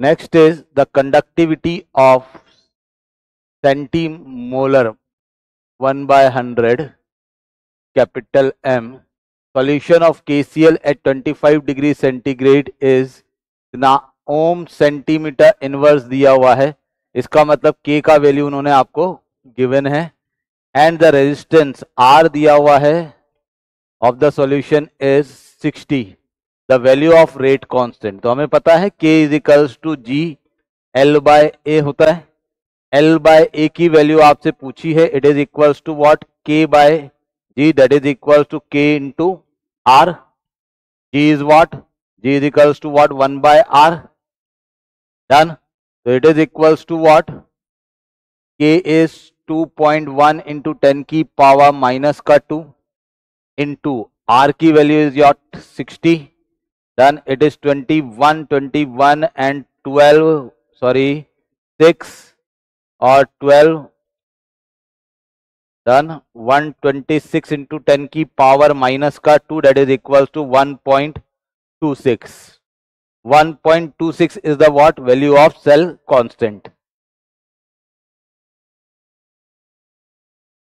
next is the conductivity of centimolar 1 by 100 capital M solution of KCl at 25 degree centigrade is ना ओम centimetre inverse दिया हुआ है इसका मतलब K का वैल्यू उन्होंने आपको गिवन है एंड द रेजिस्टेंस R दिया हुआ है of the solution is 60 the value of rate constant. तो हमें पता है के is equals to G L by A होता है। एल बाय ए की वैल्यू आपसे पूछी है it is equals to what K by G that is equals to K into R G is what G is equals to what? 1 by R done so it is equals to what? K is 2.1 into 10 की power minus का 2 into R की value is your 60 done it is 21 21 and 12 sorry 6 or 12 done 126 into 10 की power minus का 2 that is equals to 1.26 1.26 is the what? Value of cell constant